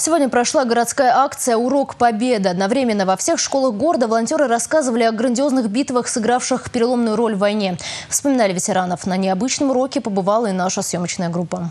Сегодня прошла городская акция «Урок Победы». Одновременно во всех школах города волонтеры рассказывали о грандиозных битвах, сыгравших переломную роль в войне. Вспоминали ветеранов. На необычном уроке побывала и наша съемочная группа.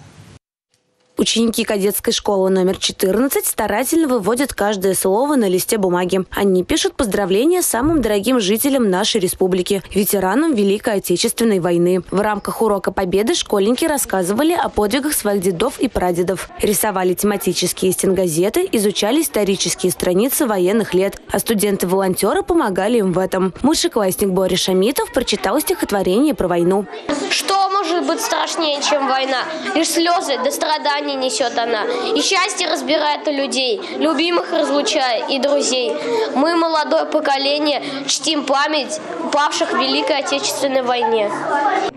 Ученики кадетской школы номер 14 старательно выводят каждое слово на листе бумаги. Они пишут поздравления самым дорогим жителям нашей республики, ветеранам Великой Отечественной войны. В рамках урока Победы школьники рассказывали о подвигах своих дедов и прадедов, рисовали тематические стенгазеты, изучали исторические страницы военных лет, а студенты-волонтеры помогали им в этом. Мышеклассник Борис Шамитов прочитал стихотворение про войну. Что может быть страшнее, чем война? Лишь слезы до страдания страданий несет она. И счастье разбирает людей, любимых разлучая и друзей. Мы, молодое поколение, чтим память павших в Великой Отечественной войне.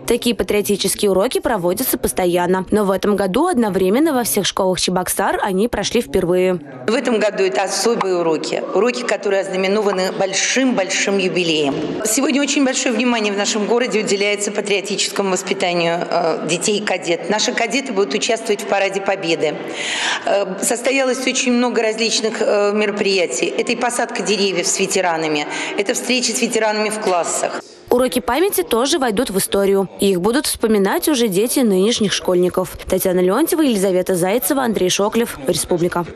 Такие патриотические уроки проводятся постоянно. Но в этом году одновременно во всех школах Чебоксар они прошли впервые. В этом году это особые уроки. Уроки, которые ознаменованы большим-большим юбилеем. Сегодня очень большое внимание в нашем городе уделяется патриотическому воспитанию э, детей и кадет. Наши кадеты будут участвовать в параде Победы. Э, состоялось очень много различных э, мероприятий. Это и посадка деревьев с ветеранами, это встречи с ветеранами в классах. Уроки памяти тоже войдут в историю. Их будут вспоминать уже дети нынешних школьников. Татьяна Леонтьева, Елизавета Зайцева, Андрей Шоклев. Республика.